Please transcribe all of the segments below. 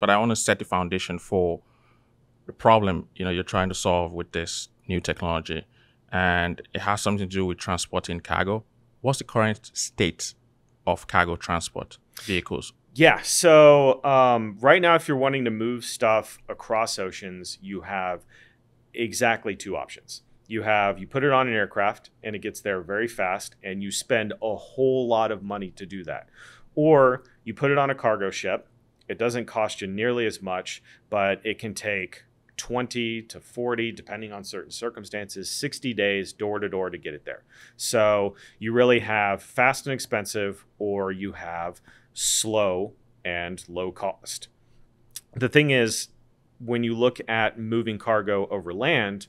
but I want to set the foundation for the problem you know you're trying to solve with this new technology, and it has something to do with transporting cargo. What's the current state of cargo transport vehicles? Yeah. So um, right now, if you're wanting to move stuff across oceans, you have exactly two options. You have you put it on an aircraft and it gets there very fast, and you spend a whole lot of money to do that. Or you put it on a cargo ship. It doesn't cost you nearly as much, but it can take 20 to 40, depending on certain circumstances, 60 days door to door to get it there. So you really have fast and expensive, or you have slow and low cost. The thing is, when you look at moving cargo over land,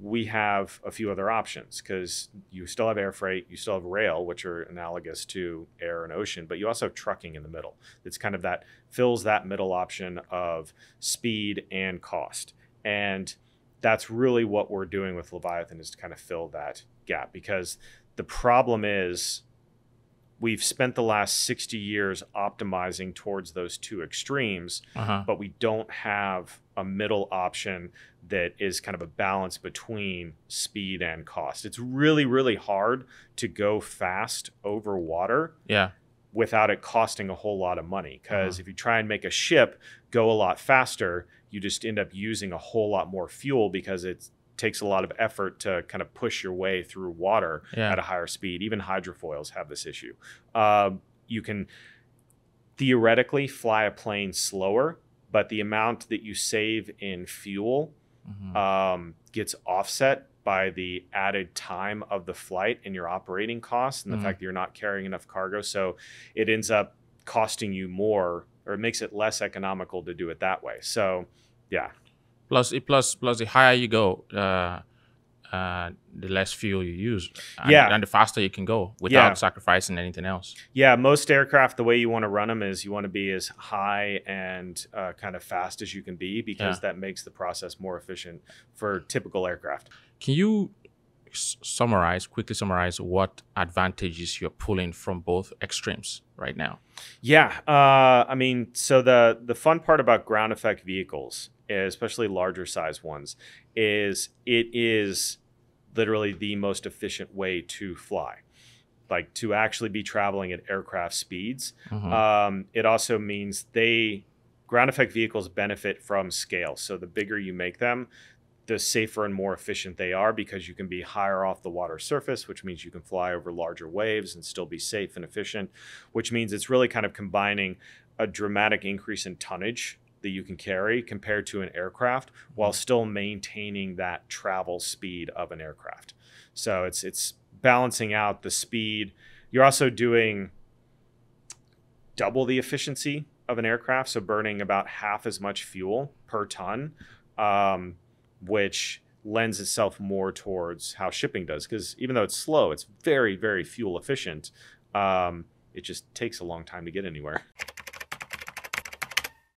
we have a few other options because you still have air freight, you still have rail, which are analogous to air and ocean, but you also have trucking in the middle. It's kind of that fills that middle option of speed and cost. And that's really what we're doing with Leviathan is to kind of fill that gap because the problem is we've spent the last 60 years optimizing towards those two extremes, uh-huh. but we don't have a middle option that is kind of a balance between speed and cost. It's really, really hard to go fast over water. Yeah. Without it costing a whole lot of money. Because uh-huh. if you try and make a ship go a lot faster, you just end up using a whole lot more fuel because it's takes a lot of effort to kind of push your way through water yeah. at a higher speed. Even hydrofoils have this issue. Uh, you can theoretically fly a plane slower, but the amount that you save in fuel mm-hmm. um, gets offset by the added time of the flight and your operating costs and the mm-hmm. fact that you're not carrying enough cargo. So it ends up costing you more or it makes it less economical to do it that way. So, yeah, Plus, plus, plus, the higher you go, uh, uh, the less fuel you use. And, yeah. And the faster you can go without yeah. sacrificing anything else. Yeah. Most aircraft, the way you want to run them is you want to be as high and uh, kind of fast as you can be because yeah. that makes the process more efficient for typical aircraft. Can you summarize, quickly summarize what advantages you're pulling from both extremes right now? Yeah. Uh, I mean, so the, the fun part about ground effect vehicles especially larger size ones, is it is literally the most efficient way to fly. Like to actually be traveling at aircraft speeds. Mm-hmm. Um, it also means they ground effect vehicles benefit from scale. So the bigger you make them, the safer and more efficient they are because you can be higher off the water surface, which means you can fly over larger waves and still be safe and efficient, which means it's really kind of combining a dramatic increase in tonnage that you can carry compared to an aircraft while mm-hmm. still maintaining that travel speed of an aircraft. So it's it's balancing out the speed. You're also doing double the efficiency of an aircraft, so burning about half as much fuel per ton, um, which lends itself more towards how shipping does. Because even though it's slow, it's very very fuel efficient. Um, it just takes a long time to get anywhere.